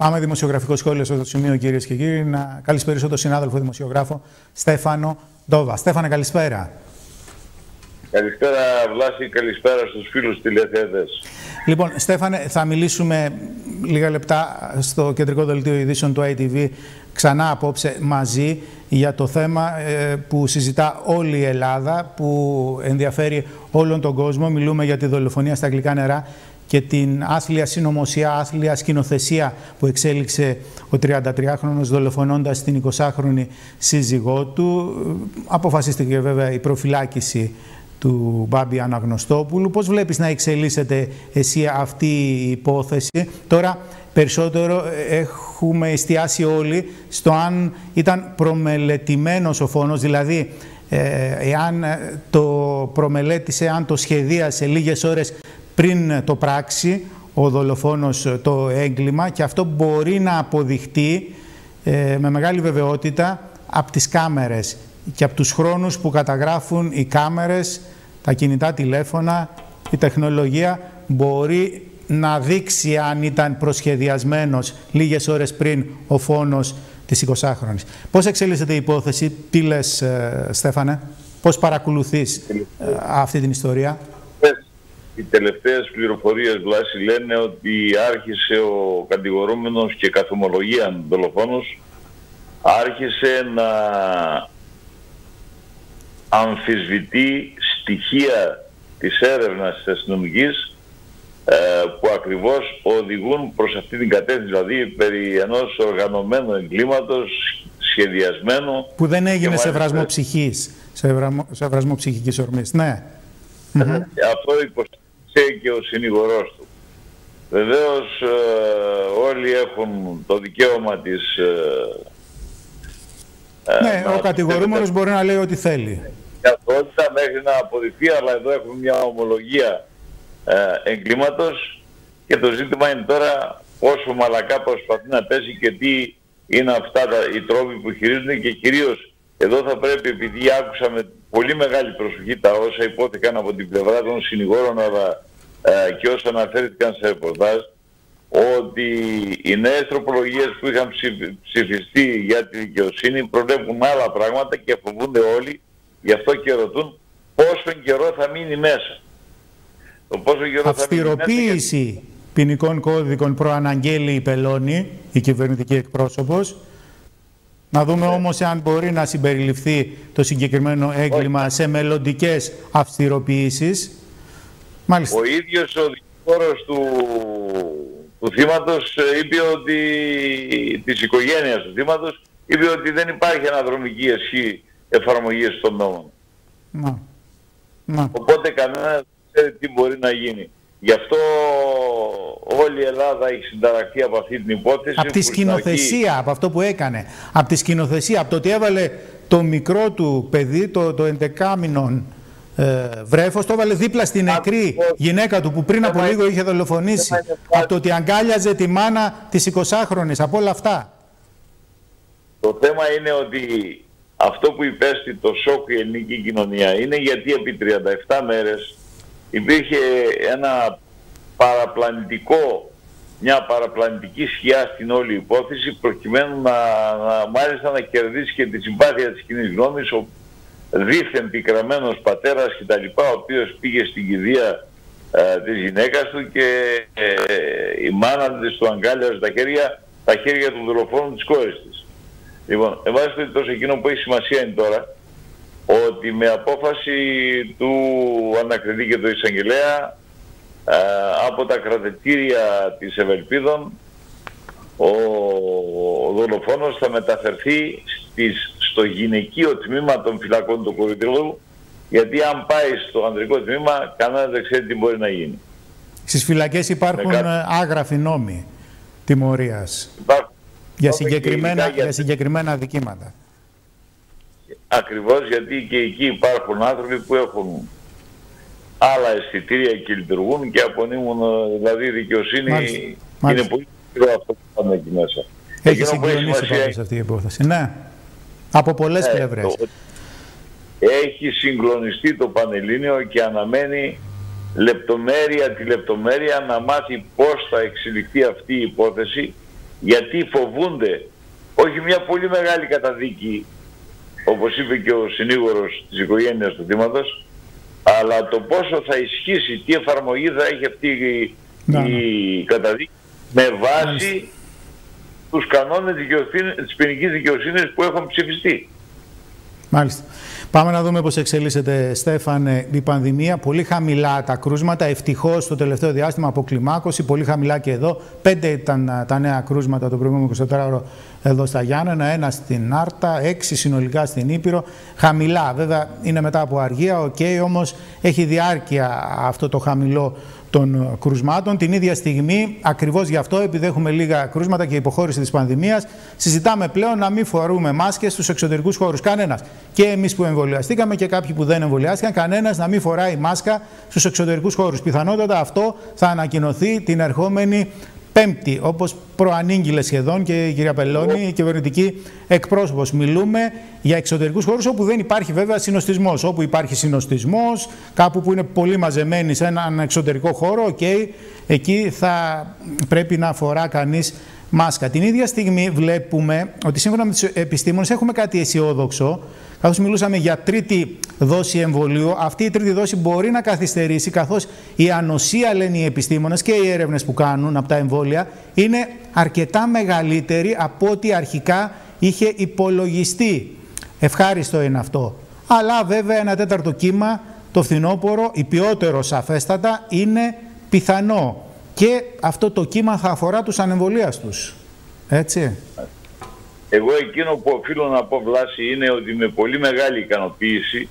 Πάμε δημοσιογραφικό σχόλιο στο σημείο, κυρίες και κύριοι. Να καλησπέρισω τον συνάδελφο δημοσιογράφο Στέφανο Ντόβα. Στέφανε, καλησπέρα. Καλησπέρα Βλάση, καλησπέρα στους φίλους τηλεθέατες. Λοιπόν, Στέφανε, θα μιλήσουμε λίγα λεπτά στο κεντρικό δελτίο ειδήσεων του ITV ξανά απόψε μαζί για το θέμα ε, που συζητά όλη η Ελλάδα, που ενδιαφέρει όλον τον κόσμο. Μιλούμε για τη δολοφονία στα αγγλικά νερά και την άθλια συνωμοσία, άθλια σκηνοθεσία που εξέλιξε ο 33χρονος δολοφονώντας την 20χρονη σύζυγό του. Αποφασίστηκε βέβαια η προφυλάκηση του Μπάμπη Αναγνωστόπουλου. Πώς βλέπεις να εξελίσσεται εσύ αυτή η υπόθεση; Τώρα περισσότερο έχουμε εστιάσει όλοι στο αν ήταν προμελετημένος ο φόνος, δηλαδή ε, εάν το προμελέτησε, αν το σχεδίασε λίγες ώρες πριν το πράξει ο δολοφόνος το έγκλημα και αυτό μπορεί να αποδειχτεί ε, με μεγάλη βεβαιότητα από τις κάμερες και από τους χρόνους που καταγράφουν οι κάμερες, τα κινητά τηλέφωνα, η τεχνολογία μπορεί να δείξει αν ήταν προσχεδιασμένος λίγες ώρες πριν ο φόνος της 20χρονης. Πώς εξελίσσεται η υπόθεση, τι λες ε, Στέφανε, πώς παρακολουθείς ε, αυτή την ιστορία; Οι τελευταίες πληροφορίες Βλάση λένε ότι άρχισε ο κατηγορούμενος και καθομολογία δολοφόνος άρχισε να αμφισβητεί στοιχεία της έρευνας της αστυνομικής ε, που ακριβώς οδηγούν προς αυτή την κατεύθυνση, δηλαδή περί ενός οργανωμένου εγκλήματος σχεδιασμένου. Που δεν έγινε σε βρασμό ψυχής, σε βρασμό ψυχικής ορμής. Ναι. Αυτό υποστήριξε και ο συνηγορός του. Βεβαίως ε, όλοι έχουν το δικαίωμα της... Ε, ναι, ο κατηγορούμενος μπορεί να λέει ό,τι θέλει. Για μέχρι να αποδειχθεί, αλλά εδώ έχουμε μια ομολογία ε, εγκλήματος και το ζήτημα είναι τώρα πόσο μαλακά προσπαθεί να πέσει και τι είναι αυτά τα, οι τρόποι που χειρίζονται και κυρίως εδώ θα πρέπει επειδή άκουσα με πολύ μεγάλη προσοχή τα όσα υπόθηκαν από την πλευρά των συνηγόρων αλλά ε, και όσα αναφέρθηκαν σε ρεπορτάζ ότι οι νέες τροπολογίες που είχαν ψηφιστεί για τη δικαιοσύνη προβλέπουν άλλα πράγματα και φοβούνται όλοι γι' αυτό και ρωτούν πόσο καιρό θα μείνει μέσα. Αυστηροποίηση ποινικών κώδικων προαναγγέλει η Πελώνη, η κυβερνητική εκπρόσωπος. Να δούμε ναι. όμως αν μπορεί να συμπεριληφθεί το συγκεκριμένο έγκλημα σε μελλοντικές αυστηροποιήσεις. Μάλιστα. Ο ίδιος ο δικηγόρος του, του θύματος ε, είπε ότι, της οικογένειας του θύματος, είπε ότι δεν υπάρχει αναδρομική ισχύ εφαρμογής των νόμων. Να. Να. Οπότε κανένα ξέρει τι μπορεί να γίνει. Γι' αυτό όλη η Ελλάδα έχει συνταραχθεί από αυτή την υπόθεση. Από τη σκηνοθεσία, από αυτό που έκανε. Από τη σκηνοθεσία, από το ότι έβαλε το μικρό του παιδί, το, το 11 μηνών ε, βρέφος, το έβαλε δίπλα στην νεκρή γυναίκα του που πριν από λίγο είχε δολοφονήσει. Από το ότι αγκάλιαζε τη μάνα της 20χρονης, από όλα αυτά. Το θέμα είναι ότι αυτό που υπέστη το σοκ η ελληνική κοινωνία είναι γιατί επί 37 μέρες υπήρχε ένα παραπλανητικό, μια παραπλανητική σκιά στην όλη υπόθεση προκειμένου να, να μάλιστα να κερδίσει και τη συμπάθεια της κοινής γνώμης ο δίθεν πικραμένος πατέρας κτλ. ο οποίος πήγε στην κηδεία ε, της γυναίκας του και ε, η μάνα της του αγκάλιαζε τα χέρια, τα χέρια του δολοφόνου της κόρης της. Λοιπόν, εν πάση εκείνο που έχει σημασία είναι τώρα ότι με απόφαση του ανακριτή και του εισαγγελέα ε, από τα κρατητήρια της Ευελπίδων ο, ο δολοφόνος θα μεταφερθεί στις, στο γυναικείο τμήμα των φυλακών του Κορυδρύλου γιατί αν πάει στο ανδρικό τμήμα κανένας δεν ξέρει τι μπορεί να γίνει. Στις φυλακές υπάρχουν άγραφοι νόμοι τιμωρίας για συγκεκριμένα, για συγκεκριμένα δικήματα. Ακριβώς γιατί και εκεί υπάρχουν άνθρωποι που έχουν άλλα αισθητήρια και λειτουργούν και απονείμουν, δηλαδή η δικαιοσύνη είναι πολύ μικρό αυτό που πάνε εκεί μέσα. Έχει συγκλονίσει πάντως αυτή η υπόθεση. Ναι, από πολλές ναι, πλευρές. έχει συγκλονιστεί το Πανελλήνιο και αναμένει λεπτομέρεια τη λεπτομέρεια να μάθει πώς θα εξελιχθεί αυτή η υπόθεση γιατί φοβούνται όχι μια πολύ μεγάλη καταδίκη όπως είπε και ο συνήγορος της οικογένειας του θύματος αλλά το πόσο θα ισχύσει, τι εφαρμογή θα έχει αυτή η, ναι, η καταδίκη με βάση τους κανόνες της ποινικής δικαιοσύνης που έχουν ψηφιστεί. Μάλιστα. Πάμε να δούμε πώς εξελίσσεται, Στέφανε, η πανδημία. Πολύ χαμηλά τα κρούσματα. Ευτυχώς το τελευταίο διάστημα αποκλιμάκωση. Πολύ χαμηλά και εδώ. Πέντε ήταν τα νέα κρούσματα το προηγούμενο 24ωρο εδώ στα Γιάννενα. Ένα στην Άρτα, έξι συνολικά στην Ήπειρο. Χαμηλά. Βέβαια είναι μετά από αργία. OK, okay, όμως έχει διάρκεια αυτό το χαμηλό των κρουσμάτων. Την ίδια στιγμή, ακριβώς γι' αυτό, επειδή έχουμε λίγα κρούσματα και υποχώρηση της πανδημίας, συζητάμε πλέον να μην φορούμε μάσκες στους εξωτερικούς χώρους. Κανένας. Και εμείς που εμβολιαστήκαμε και κάποιοι που δεν εμβολιάστηκαν, κανένας να μην φοράει μάσκα στους εξωτερικούς χώρους. Πιθανότατα αυτό θα ανακοινωθεί την ερχόμενη Πέμπτη, όπως προανήγγειλε σχεδόν και η κυρία Πελώνη, η κυβερνητική εκπρόσωπος. Μιλούμε για εξωτερικούς χώρους όπου δεν υπάρχει βέβαια συνοστισμός. Όπου υπάρχει συνοστισμός, κάπου που είναι πολύ μαζεμένοι σε έναν εξωτερικό χώρο, okay, εκεί θα πρέπει να φορά κανείς μάσκα. Την ίδια στιγμή βλέπουμε ότι σύμφωνα με τους επιστήμονες έχουμε κάτι αισιόδοξο Καθώς μιλούσαμε για τρίτη δόση εμβολίου, αυτή η τρίτη δόση μπορεί να καθυστερήσει, καθώς η ανοσία, λένε οι επιστήμονες και οι έρευνες που κάνουν από τα εμβόλια, είναι αρκετά μεγαλύτερη από ό,τι αρχικά είχε υπολογιστεί. Ευχάριστο είναι αυτό. Αλλά βέβαια ένα τέταρτο κύμα, το φθινόπωρο, υπιότερο σαφέστατα, είναι πιθανό. Και αυτό το κύμα θα αφορά τους ανεμβολίαστους. Έτσι. Εγώ εκείνο που οφείλω να πω Βλάση είναι ότι με πολύ μεγάλη ικανοποίηση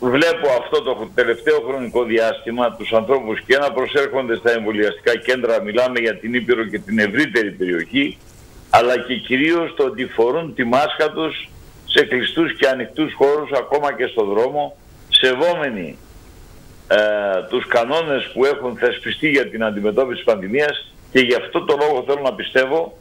βλέπω αυτό το τελευταίο χρονικό διάστημα τους ανθρώπους και να προσέρχονται στα εμβολιαστικά κέντρα, μιλάμε για την Ήπειρο και την ευρύτερη περιοχή, αλλά και κυρίως το ότι φορούν τη μάσκα τους σε κλειστούς και ανοιχτούς χώρους, ακόμα και στο δρόμο, σεβόμενοι ε, τους κανόνες που έχουν θεσπιστεί για την αντιμετώπιση της πανδημίας και γι' αυτό το λόγο θέλω να πιστεύω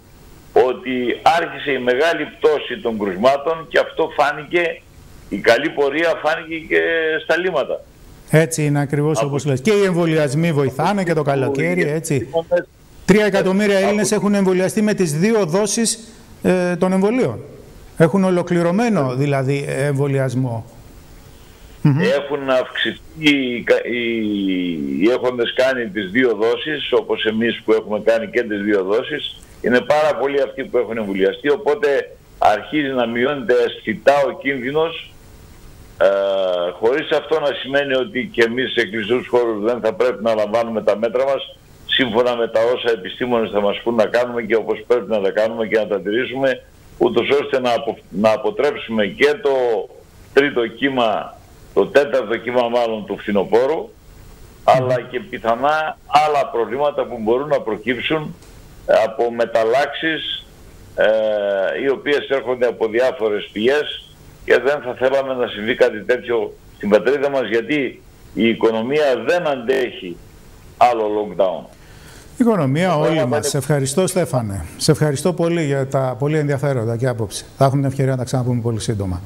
ότι άρχισε η μεγάλη πτώση των κρουσμάτων και αυτό φάνηκε, η καλή πορεία φάνηκε και στα λίμματα. Έτσι είναι ακριβώς από... όπως λες. Και οι εμβολιασμοί βοηθάνε και το καλοκαίρι, έτσι. Τρία εκατομμύρια Έλληνες έχουν εμβολιαστεί με τις δύο δόσεις ε, των εμβολίων. Έχουν ολοκληρωμένο δηλαδή εμβολιασμό. Έχουν αυξηθεί οι, οι, οι έχοντες κάνει τις δύο δόσεις, όπως εμείς που έχουμε κάνει και τις δύο δόσεις, είναι πάρα πολλοί αυτοί που έχουν εμβολιαστεί, οπότε αρχίζει να μειώνεται αισθητά ο κίνδυνος, ε, χωρίς αυτό να σημαίνει ότι και εμείς σε κλειστούς χώρους δεν θα πρέπει να λαμβάνουμε τα μέτρα μας, σύμφωνα με τα όσα επιστήμονες θα μας πούν να κάνουμε και όπως πρέπει να τα κάνουμε και να τα τηρήσουμε, ούτως ώστε να, να αποτρέψουμε και το τρίτο κύμα, το τέταρτο κύμα μάλλον του φθινοπόρου, αλλά και πιθανά άλλα προβλήματα που μπορούν να προκύψουν από μεταλλάξεις ε, οι οποίες έρχονται από διάφορες πηγές και δεν θα θέλαμε να συμβεί κάτι τέτοιο στην πατρίδα μας γιατί η οικονομία δεν αντέχει άλλο lockdown. Η οικονομία όλοι μας. Σε ευχαριστώ Στέφανε. Σε ευχαριστώ πολύ για τα πολύ ενδιαφέροντα και άποψη. Θα έχουμε την ευκαιρία να τα ξαναπούμε πολύ σύντομα.